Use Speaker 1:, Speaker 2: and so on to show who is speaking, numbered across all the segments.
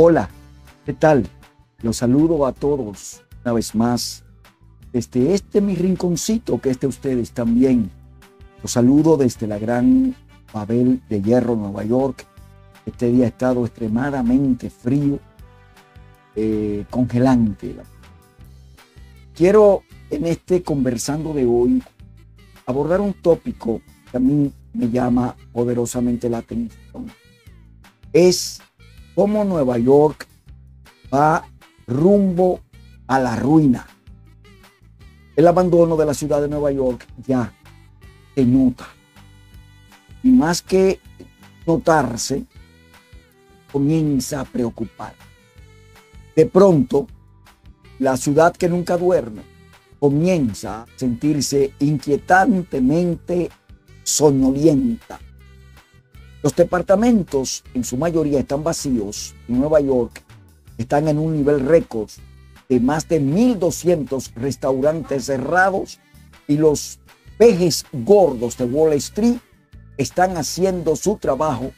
Speaker 1: Hola, ¿qué tal? Los saludo a todos una vez más desde este mi rinconcito que este ustedes también. Los saludo desde la gran Babel de Hierro, Nueva York. Este día ha estado extremadamente frío, eh, congelante. Quiero en este conversando de hoy abordar un tópico que a mí me llama poderosamente la atención. Es cómo Nueva York va rumbo a la ruina. El abandono de la ciudad de Nueva York ya se nota. Y más que notarse, comienza a preocupar. De pronto, la ciudad que nunca duerme comienza a sentirse inquietantemente sonolienta los departamentos en su mayoría están vacíos y Nueva York están en un nivel récord de más de 1.200 restaurantes cerrados y los pejes gordos de Wall Street están haciendo su trabajo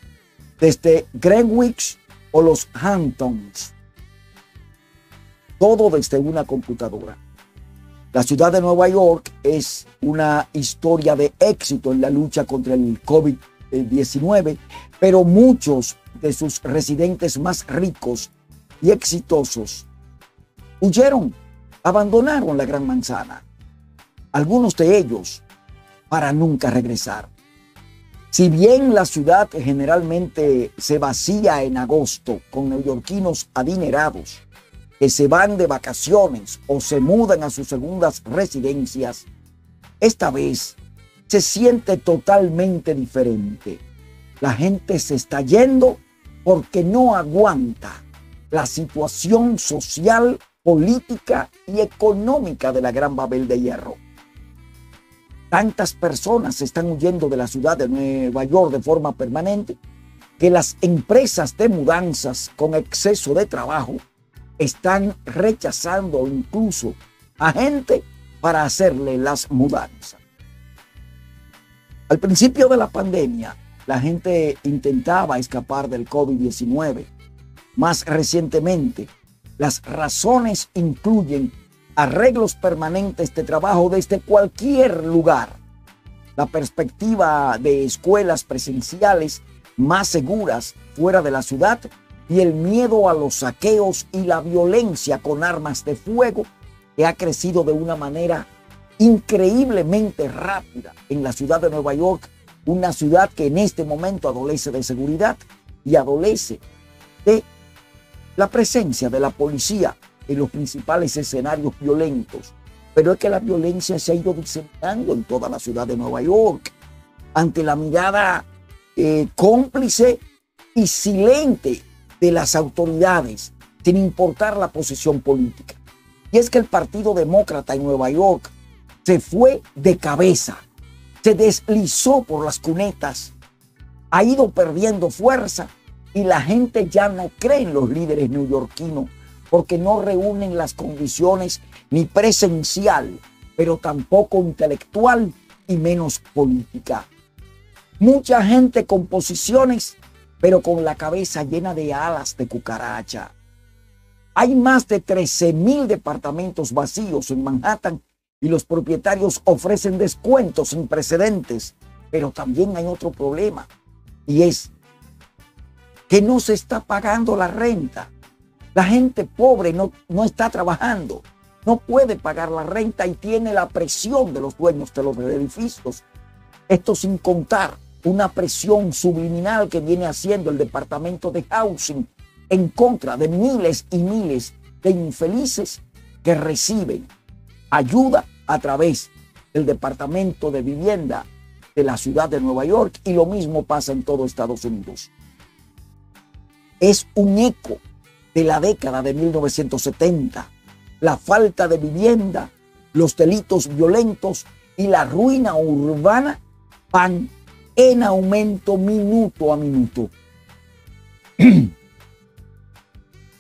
Speaker 1: desde Greenwich o los Hamptons. Todo desde una computadora. La ciudad de Nueva York es una historia de éxito en la lucha contra el COVID-19 eh, XIX, pero muchos de sus residentes más ricos y exitosos huyeron, abandonaron la Gran Manzana, algunos de ellos para nunca regresar. Si bien la ciudad generalmente se vacía en agosto con neoyorquinos adinerados que se van de vacaciones o se mudan a sus segundas residencias, esta vez se siente totalmente diferente. La gente se está yendo porque no aguanta la situación social, política y económica de la Gran Babel de Hierro. Tantas personas están huyendo de la ciudad de Nueva York de forma permanente que las empresas de mudanzas con exceso de trabajo están rechazando incluso a gente para hacerle las mudanzas. Al principio de la pandemia, la gente intentaba escapar del COVID-19. Más recientemente, las razones incluyen arreglos permanentes de trabajo desde cualquier lugar, la perspectiva de escuelas presenciales más seguras fuera de la ciudad y el miedo a los saqueos y la violencia con armas de fuego que ha crecido de una manera increíblemente rápida en la ciudad de Nueva York, una ciudad que en este momento adolece de seguridad y adolece de la presencia de la policía en los principales escenarios violentos. Pero es que la violencia se ha ido diseminando en toda la ciudad de Nueva York ante la mirada eh, cómplice y silente de las autoridades, sin importar la posición política. Y es que el Partido Demócrata en Nueva York se fue de cabeza, se deslizó por las cunetas, ha ido perdiendo fuerza y la gente ya no cree en los líderes neoyorquinos porque no reúnen las condiciones ni presencial, pero tampoco intelectual y menos política. Mucha gente con posiciones, pero con la cabeza llena de alas de cucaracha. Hay más de 13 mil departamentos vacíos en Manhattan y los propietarios ofrecen descuentos sin precedentes. Pero también hay otro problema y es que no se está pagando la renta. La gente pobre no, no está trabajando, no puede pagar la renta y tiene la presión de los dueños de los edificios. Esto sin contar una presión subliminal que viene haciendo el departamento de housing en contra de miles y miles de infelices que reciben ayuda a través del Departamento de Vivienda de la ciudad de Nueva York y lo mismo pasa en todo Estados Unidos. Es un eco de la década de 1970, la falta de vivienda, los delitos violentos y la ruina urbana van en aumento minuto a minuto.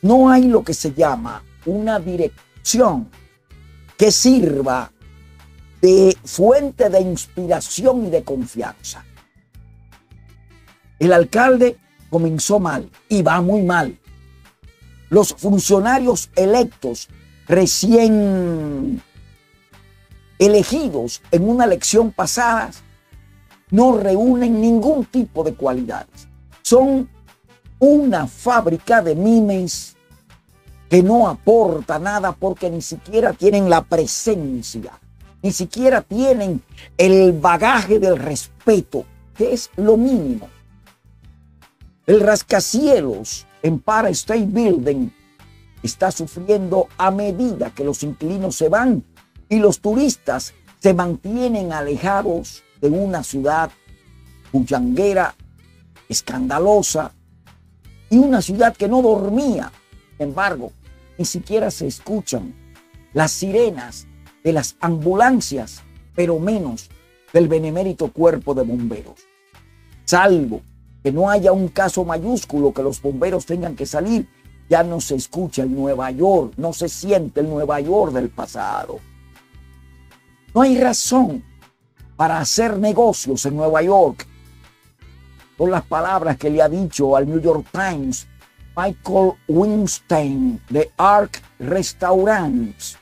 Speaker 1: No hay lo que se llama una dirección que sirva de fuente de inspiración y de confianza. El alcalde comenzó mal y va muy mal. Los funcionarios electos recién elegidos en una elección pasada no reúnen ningún tipo de cualidades. Son una fábrica de mimes que no aporta nada porque ni siquiera tienen la presencia, ni siquiera tienen el bagaje del respeto, que es lo mínimo. El rascacielos Empire State Building está sufriendo a medida que los inquilinos se van y los turistas se mantienen alejados de una ciudad bullanguera, escandalosa y una ciudad que no dormía. Sin embargo, ni siquiera se escuchan las sirenas de las ambulancias, pero menos del benemérito cuerpo de bomberos. Salvo que no haya un caso mayúsculo que los bomberos tengan que salir, ya no se escucha el Nueva York, no se siente el Nueva York del pasado. No hay razón para hacer negocios en Nueva York. Con las palabras que le ha dicho al New York Times Michael Winstein de Ark Restaurants,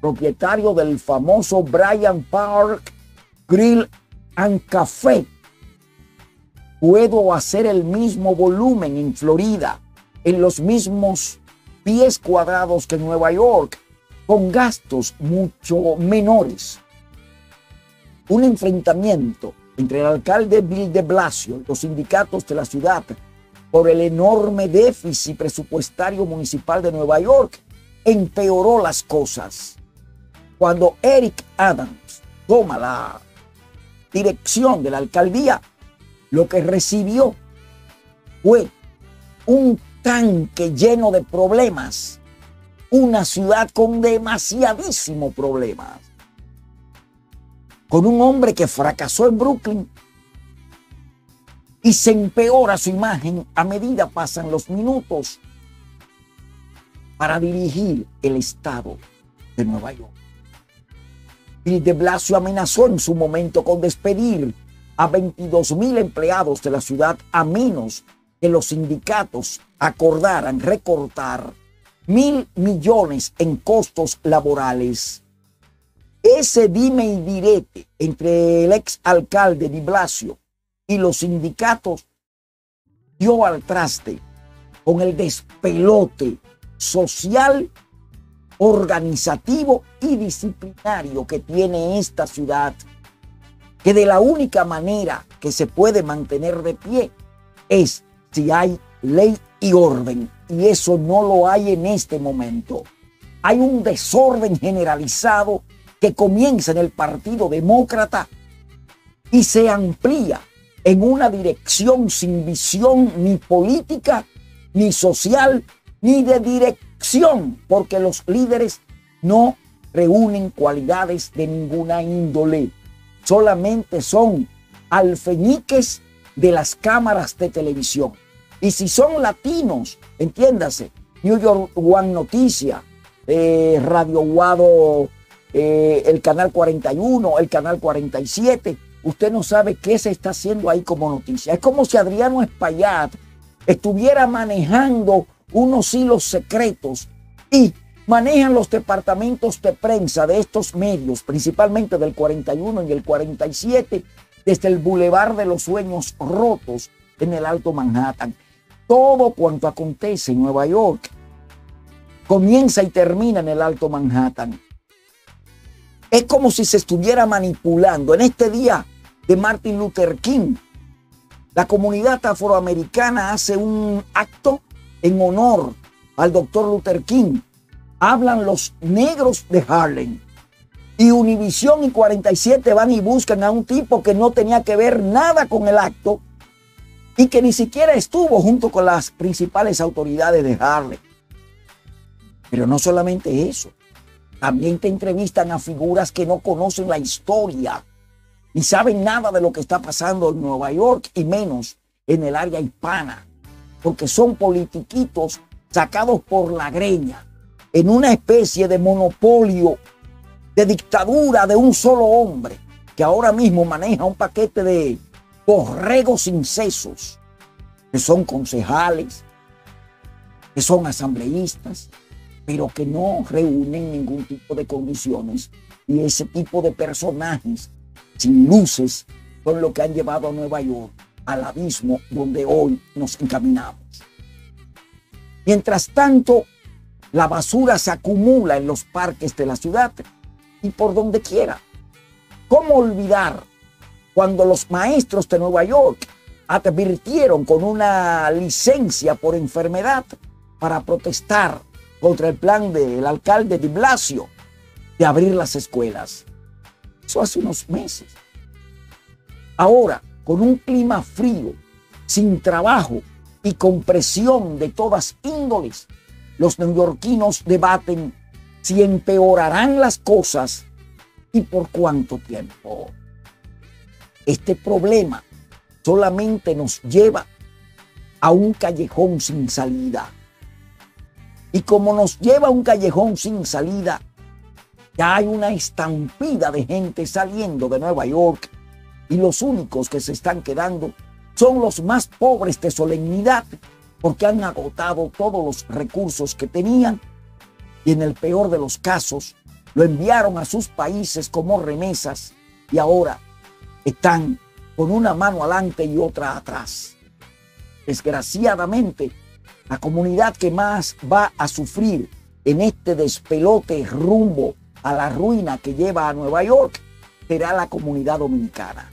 Speaker 1: propietario del famoso Bryant Park Grill and Café puedo hacer el mismo volumen en Florida, en los mismos pies cuadrados que en Nueva York, con gastos mucho menores. Un enfrentamiento entre el alcalde Bill de Blasio y los sindicatos de la ciudad por el enorme déficit presupuestario municipal de Nueva York empeoró las cosas. Cuando Eric Adams toma la dirección de la alcaldía, lo que recibió fue un tanque lleno de problemas, una ciudad con demasiadísimos problemas, con un hombre que fracasó en Brooklyn y se empeora su imagen a medida pasan los minutos para dirigir el estado de Nueva York. Bill de Blasio amenazó en su momento con despedir a 22 mil empleados de la ciudad a menos que los sindicatos acordaran recortar mil millones en costos laborales. Ese dime y direte entre el ex alcalde de Blasio y los sindicatos dio al traste con el despelote social, organizativo y disciplinario que tiene esta ciudad que de la única manera que se puede mantener de pie es si hay ley y orden. Y eso no lo hay en este momento. Hay un desorden generalizado que comienza en el Partido Demócrata y se amplía en una dirección sin visión ni política, ni social, ni de dirección, porque los líderes no reúnen cualidades de ninguna índole solamente son alfeñiques de las cámaras de televisión. Y si son latinos, entiéndase, New York One Noticia, eh, Radio Guado, eh, el Canal 41, el Canal 47, usted no sabe qué se está haciendo ahí como noticia. Es como si Adriano Espaillat estuviera manejando unos hilos secretos y manejan los departamentos de prensa de estos medios, principalmente del 41 y el 47, desde el Boulevard de los Sueños Rotos en el Alto Manhattan. Todo cuanto acontece en Nueva York comienza y termina en el Alto Manhattan. Es como si se estuviera manipulando. En este día de Martin Luther King, la comunidad afroamericana hace un acto en honor al doctor Luther King hablan los negros de Harlem. Y Univisión y 47 van y buscan a un tipo que no tenía que ver nada con el acto y que ni siquiera estuvo junto con las principales autoridades de Harlem. Pero no solamente eso, también te entrevistan a figuras que no conocen la historia ni saben nada de lo que está pasando en Nueva York y menos en el área hispana, porque son politiquitos sacados por la greña en una especie de monopolio, de dictadura de un solo hombre, que ahora mismo maneja un paquete de borregos incesos, que son concejales, que son asambleístas, pero que no reúnen ningún tipo de condiciones. Y ese tipo de personajes sin luces son lo que han llevado a Nueva York al abismo donde hoy nos encaminamos. Mientras tanto, la basura se acumula en los parques de la ciudad y por donde quiera. ¿Cómo olvidar cuando los maestros de Nueva York advirtieron con una licencia por enfermedad para protestar contra el plan del alcalde de Blasio de abrir las escuelas? Eso hace unos meses. Ahora, con un clima frío, sin trabajo y con presión de todas índoles, los neoyorquinos debaten si empeorarán las cosas y por cuánto tiempo. Este problema solamente nos lleva a un callejón sin salida. Y como nos lleva a un callejón sin salida, ya hay una estampida de gente saliendo de Nueva York y los únicos que se están quedando son los más pobres de solemnidad porque han agotado todos los recursos que tenían y en el peor de los casos lo enviaron a sus países como remesas y ahora están con una mano adelante y otra atrás. Desgraciadamente, la comunidad que más va a sufrir en este despelote rumbo a la ruina que lleva a Nueva York será la comunidad dominicana.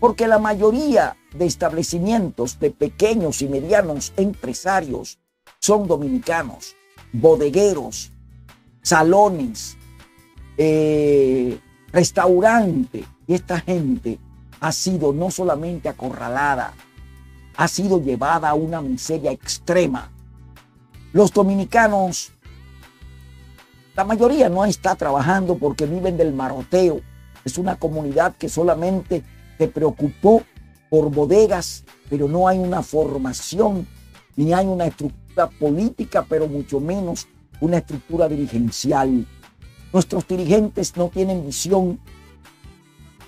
Speaker 1: Porque la mayoría de establecimientos de pequeños y medianos empresarios son dominicanos, bodegueros, salones, eh, restaurante. Y esta gente ha sido no solamente acorralada, ha sido llevada a una miseria extrema. Los dominicanos, la mayoría no está trabajando porque viven del maroteo. Es una comunidad que solamente se preocupó por bodegas, pero no hay una formación, ni hay una estructura política, pero mucho menos una estructura dirigencial. Nuestros dirigentes no tienen visión,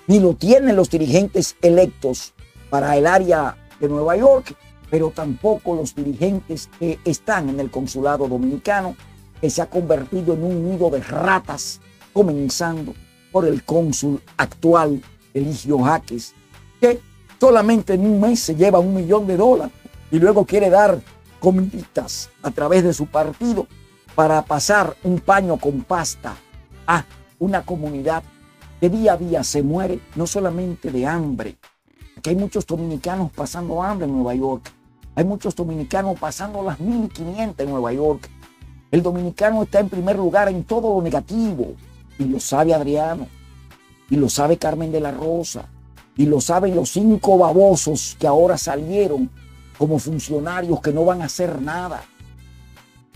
Speaker 1: ni lo tienen los dirigentes electos para el área de Nueva York, pero tampoco los dirigentes que están en el consulado dominicano, que se ha convertido en un nido de ratas, comenzando por el cónsul actual, Eligio Jaques, que solamente en un mes se lleva un millón de dólares y luego quiere dar comiditas a través de su partido para pasar un paño con pasta a una comunidad que día a día se muere no solamente de hambre, que hay muchos dominicanos pasando hambre en Nueva York, hay muchos dominicanos pasando las 1500 en Nueva York. El dominicano está en primer lugar en todo lo negativo. Y lo sabe Adriano y lo sabe Carmen de la Rosa y lo saben los cinco babosos que ahora salieron como funcionarios que no van a hacer nada.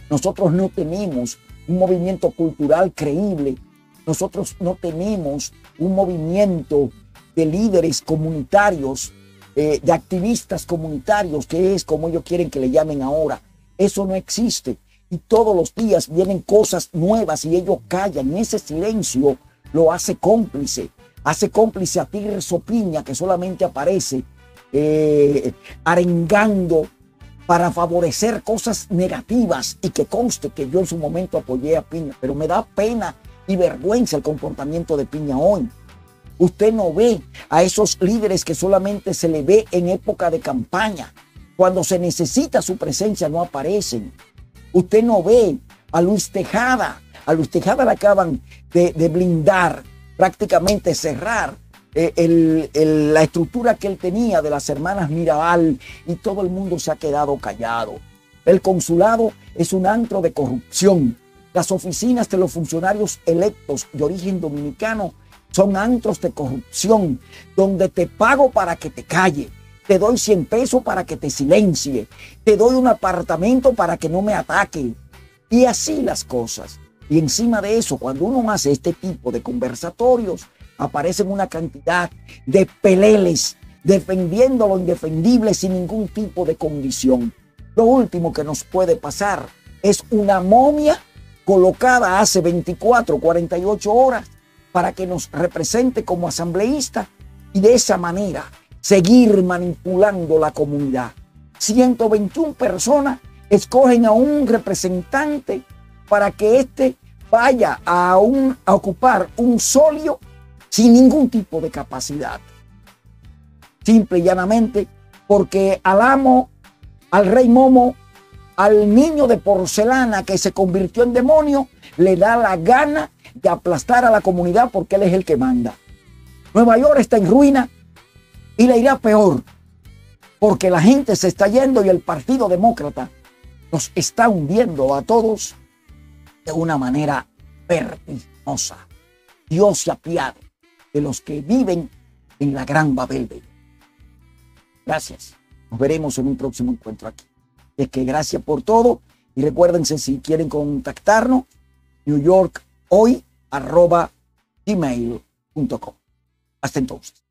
Speaker 1: Nosotros no tenemos un movimiento cultural creíble. Nosotros no tenemos un movimiento de líderes comunitarios, eh, de activistas comunitarios, que es como ellos quieren que le llamen ahora. Eso no existe. Y todos los días vienen cosas nuevas y ellos callan. Y ese silencio lo hace cómplice. Hace cómplice a Tigre Sopiña, que solamente aparece eh, arengando para favorecer cosas negativas y que conste que yo en su momento apoyé a Piña, pero me da pena y vergüenza el comportamiento de Piña hoy. Usted no ve a esos líderes que solamente se le ve en época de campaña. Cuando se necesita su presencia no aparecen. Usted no ve a Luis Tejada. A Luis Tejada le acaban de, blindar, prácticamente cerrar eh, la estructura que él tenía de las hermanas Mirabal y todo el mundo se ha quedado callado. El consulado es un antro de corrupción. Las oficinas de los funcionarios electos de origen dominicano son antros de corrupción, donde te pago para que te calle, te doy 100 pesos para que te silencie, te doy un apartamento para que no me ataque. Y así las cosas. Y encima de eso, cuando uno hace este tipo de conversatorios, aparecen una cantidad de peleles defendiendo lo indefendible sin ningún tipo de condición. Lo último que nos puede pasar es una momia colocada hace 24, 48 horas para que nos represente como asambleísta y de esa manera seguir manipulando la comunidad. 121 personas escogen a un representante para que éste vaya a, ocupar un solio sin ningún tipo de capacidad. Simple y llanamente porque al amo, al rey Momo, al niño de porcelana que se convirtió en demonio, le da la gana de aplastar a la comunidad porque él es el que manda. Nueva York está en ruina y le irá peor porque la gente se está yendo y el Partido Demócrata nos está hundiendo a todos de una manera vertiginosa. Dios se apiade de los que viven en la gran Babel. Gracias. Nos veremos en un próximo encuentro aquí. Es que gracias por todo y recuérdense si quieren contactarnos, New York hoy arroba gmail.com. Hasta entonces.